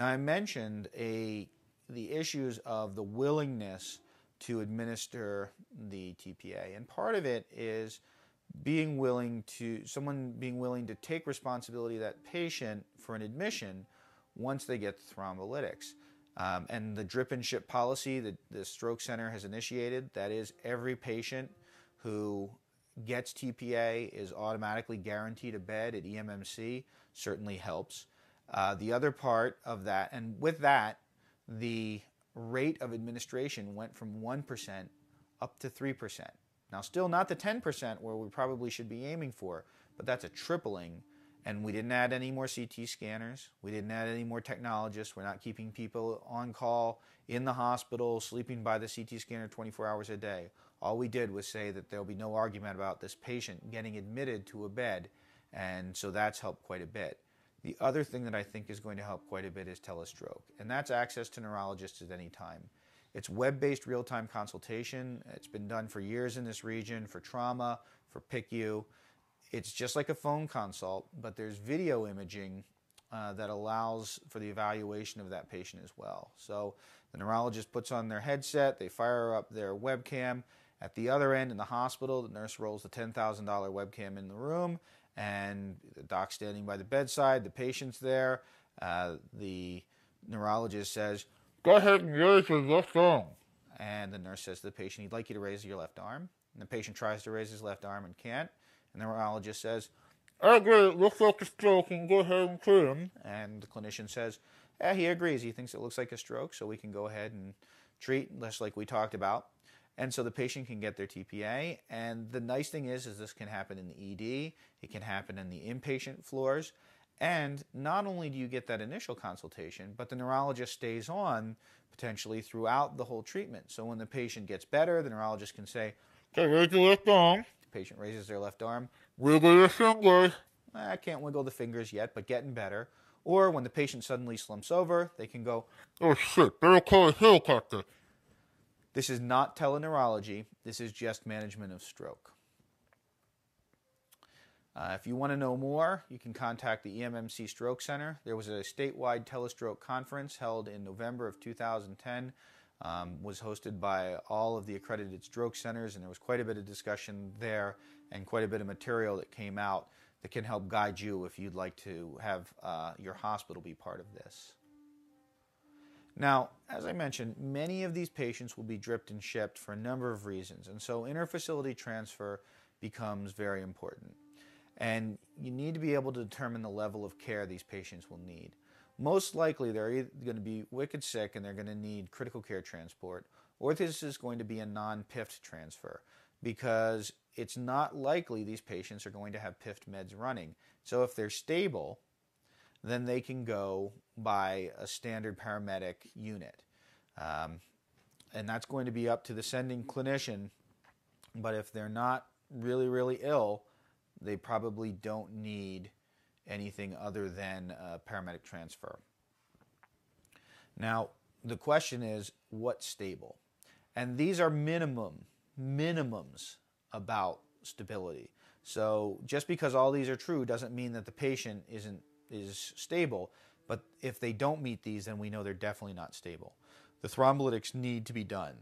Now, I mentioned a, the issues of the willingness to administer the TPA, and part of it is being willing to someone being willing to take responsibility of that patient for an admission once they get the thrombolytics. Um, and the drip and ship policy that the stroke center has initiated that is every patient who gets TPA is automatically guaranteed a bed at EMMC certainly helps. Uh, the other part of that, and with that, the rate of administration went from 1% up to 3%. Now, still not the 10% where we probably should be aiming for, but that's a tripling. And we didn't add any more CT scanners. We didn't add any more technologists. We're not keeping people on call in the hospital, sleeping by the CT scanner 24 hours a day. All we did was say that there'll be no argument about this patient getting admitted to a bed, and so that's helped quite a bit. The other thing that I think is going to help quite a bit is telestroke, and that's access to neurologists at any time. It's web based real time consultation. It's been done for years in this region for trauma, for PICU. It's just like a phone consult, but there's video imaging uh, that allows for the evaluation of that patient as well. So the neurologist puts on their headset, they fire up their webcam, at the other end in the hospital, the nurse rolls the $10,000 webcam in the room, and the doc standing by the bedside, the patient's there. Uh, the neurologist says, Go ahead and raise your left arm. And the nurse says to the patient, He'd like you to raise your left arm. And the patient tries to raise his left arm and can't. And the neurologist says, I agree, it looks like a stroke, and go ahead and treat him. And the clinician says, Yeah, he agrees. He thinks it looks like a stroke, so we can go ahead and treat, just like we talked about and so the patient can get their TPA. And the nice thing is, is this can happen in the ED, it can happen in the inpatient floors, and not only do you get that initial consultation, but the neurologist stays on potentially throughout the whole treatment. So when the patient gets better, the neurologist can say, "Okay, raise your left arm." The patient raises their left arm. Wiggle your fingers. I can't wiggle the fingers yet, but getting better. Or when the patient suddenly slumps over, they can go, "Oh shit, call a helicopter." This is not teleneurology, this is just management of stroke. Uh, if you want to know more, you can contact the EMMC Stroke Center. There was a statewide telestroke conference held in November of 2010. Um, was hosted by all of the accredited stroke centers, and there was quite a bit of discussion there and quite a bit of material that came out that can help guide you if you'd like to have uh, your hospital be part of this. Now, as I mentioned, many of these patients will be dripped and shipped for a number of reasons, and so interfacility transfer becomes very important. And you need to be able to determine the level of care these patients will need. Most likely, they're going to be wicked sick and they're going to need critical care transport, or this is going to be a non PIFT transfer because it's not likely these patients are going to have PIFT meds running. So, if they're stable, then they can go by a standard paramedic unit. Um, and that's going to be up to the sending clinician. But if they're not really, really ill, they probably don't need anything other than a paramedic transfer. Now, the question is what's stable? And these are minimum, minimums about stability. So just because all these are true doesn't mean that the patient isn't is stable. But if they don't meet these, then we know they're definitely not stable. The thrombolytics need to be done.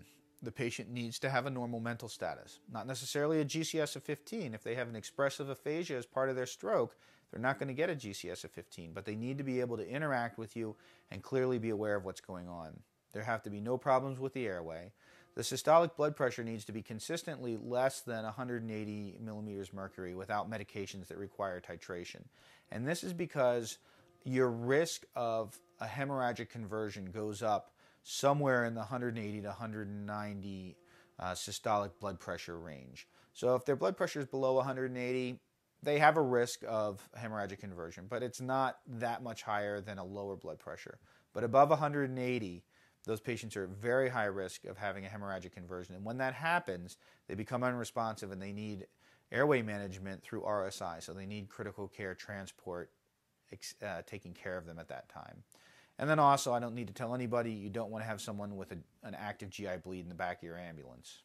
The patient needs to have a normal mental status, not necessarily a GCS of 15. If they have an expressive aphasia as part of their stroke, they're not going to get a GCS of 15, but they need to be able to interact with you and clearly be aware of what's going on. There have to be no problems with the airway. The systolic blood pressure needs to be consistently less than 180 millimeters mercury without medications that require titration. And this is because your risk of a hemorrhagic conversion goes up somewhere in the 180 to 190 uh, systolic blood pressure range. So if their blood pressure is below 180, they have a risk of hemorrhagic conversion, but it's not that much higher than a lower blood pressure. But above 180, those patients are at very high risk of having a hemorrhagic conversion. And when that happens, they become unresponsive and they need airway management through RSI. So they need critical care transport uh, taking care of them at that time. And then also, I don't need to tell anybody you don't want to have someone with a, an active GI bleed in the back of your ambulance.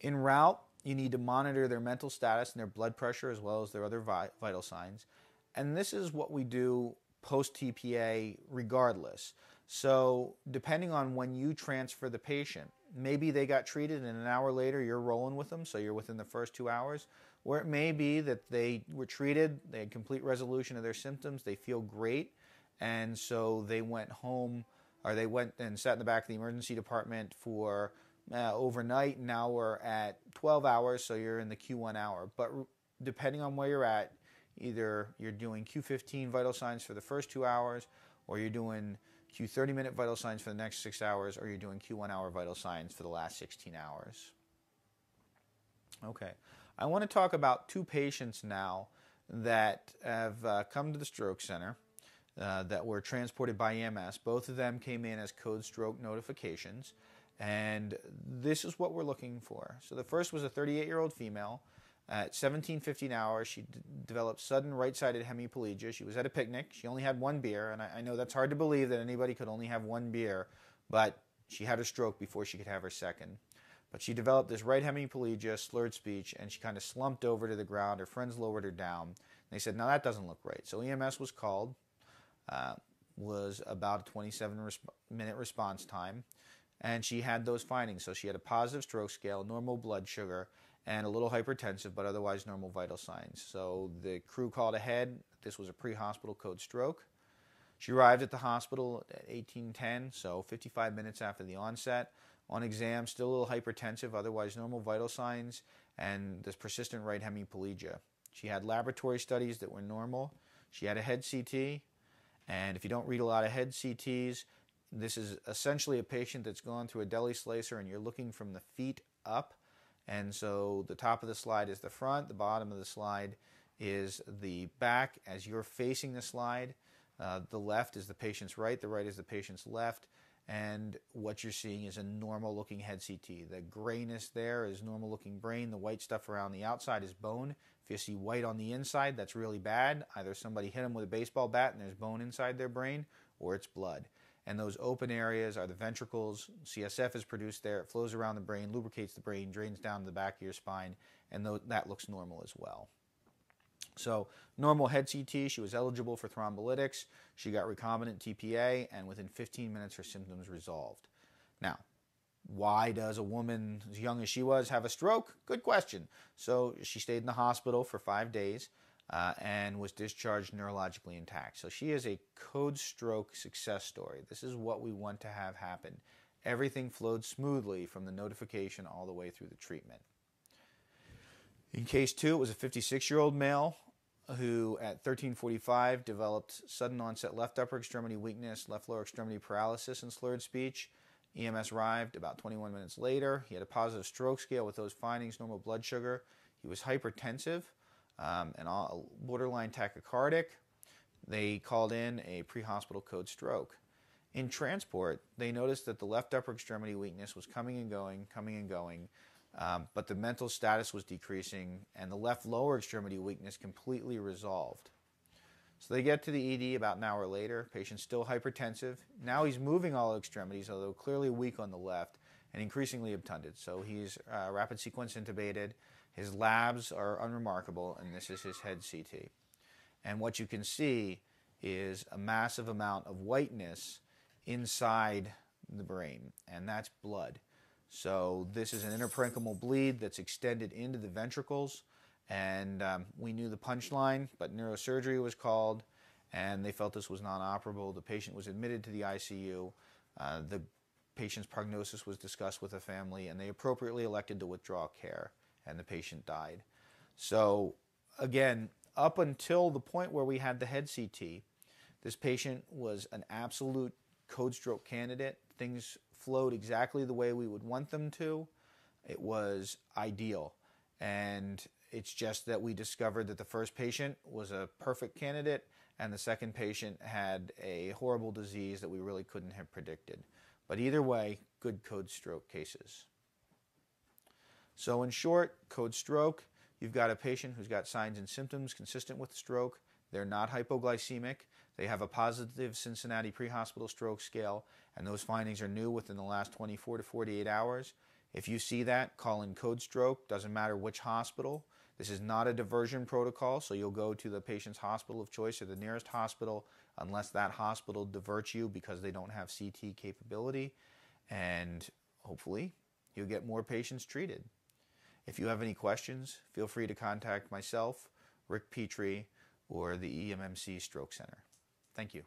En route, you need to monitor their mental status and their blood pressure as well as their other vi- vital signs. And this is what we do post TPA regardless. So, depending on when you transfer the patient, maybe they got treated and an hour later you're rolling with them, so you're within the first two hours. Or it may be that they were treated, they had complete resolution of their symptoms, they feel great, and so they went home or they went and sat in the back of the emergency department for uh, overnight. Now we're at 12 hours, so you're in the Q1 hour. But depending on where you're at, either you're doing Q15 vital signs for the first two hours, or you're doing Q30 minute vital signs for the next six hours, or you're doing Q1 hour vital signs for the last 16 hours. Okay, I want to talk about two patients now that have uh, come to the stroke center uh, that were transported by EMS. Both of them came in as code stroke notifications, and this is what we're looking for. So the first was a 38 year old female. At 17:15 hours, she d- developed sudden right-sided hemiplegia. She was at a picnic. She only had one beer, and I, I know that's hard to believe that anybody could only have one beer, but she had a stroke before she could have her second. But she developed this right hemiplegia, slurred speech, and she kind of slumped over to the ground. Her friends lowered her down. And They said, "Now that doesn't look right." So EMS was called uh, was about a 27 resp- minute response time, and she had those findings. So she had a positive stroke scale, normal blood sugar, and a little hypertensive, but otherwise normal vital signs. So the crew called ahead. This was a pre-hospital code stroke. She arrived at the hospital at 1810, so 55 minutes after the onset. On exam, still a little hypertensive, otherwise normal vital signs, and this persistent right hemiplegia. She had laboratory studies that were normal. She had a head CT, and if you don't read a lot of head CTs, this is essentially a patient that's gone through a deli slicer and you're looking from the feet up. And so the top of the slide is the front, the bottom of the slide is the back as you're facing the slide. Uh, the left is the patient's right, the right is the patient's left. And what you're seeing is a normal looking head CT. The grayness there is normal looking brain. The white stuff around the outside is bone. If you see white on the inside, that's really bad. Either somebody hit them with a baseball bat and there's bone inside their brain, or it's blood. And those open areas are the ventricles. CSF is produced there. It flows around the brain, lubricates the brain, drains down the back of your spine, and that looks normal as well. So, normal head CT, she was eligible for thrombolytics. She got recombinant TPA, and within 15 minutes, her symptoms resolved. Now, why does a woman as young as she was have a stroke? Good question. So she stayed in the hospital for five days uh, and was discharged neurologically intact. So she is a code stroke success story. This is what we want to have happen. Everything flowed smoothly from the notification all the way through the treatment. In case two, it was a 56 year old male who at 1345 developed sudden onset left upper extremity weakness, left lower extremity paralysis, and slurred speech. EMS arrived about 21 minutes later. He had a positive stroke scale with those findings, normal blood sugar. He was hypertensive um, and borderline tachycardic. They called in a pre hospital code stroke. In transport, they noticed that the left upper extremity weakness was coming and going, coming and going, um, but the mental status was decreasing, and the left lower extremity weakness completely resolved. So they get to the ED about an hour later. Patient's still hypertensive. Now he's moving all extremities, although clearly weak on the left and increasingly obtunded. So he's uh, rapid sequence intubated. His labs are unremarkable, and this is his head CT. And what you can see is a massive amount of whiteness inside the brain, and that's blood. So this is an interparenchymal bleed that's extended into the ventricles. And um, we knew the punchline, but neurosurgery was called, and they felt this was non operable. The patient was admitted to the ICU. Uh, the patient's prognosis was discussed with the family, and they appropriately elected to withdraw care, and the patient died. So, again, up until the point where we had the head CT, this patient was an absolute code stroke candidate. Things flowed exactly the way we would want them to. It was ideal. And it's just that we discovered that the first patient was a perfect candidate and the second patient had a horrible disease that we really couldn't have predicted. But either way, good code stroke cases. So, in short, code stroke, you've got a patient who's got signs and symptoms consistent with stroke. They're not hypoglycemic. They have a positive Cincinnati pre hospital stroke scale, and those findings are new within the last 24 to 48 hours. If you see that, call in code stroke, doesn't matter which hospital. This is not a diversion protocol, so you'll go to the patient's hospital of choice or the nearest hospital unless that hospital diverts you because they don't have CT capability. And hopefully, you'll get more patients treated. If you have any questions, feel free to contact myself, Rick Petrie, or the EMMC Stroke Center. Thank you.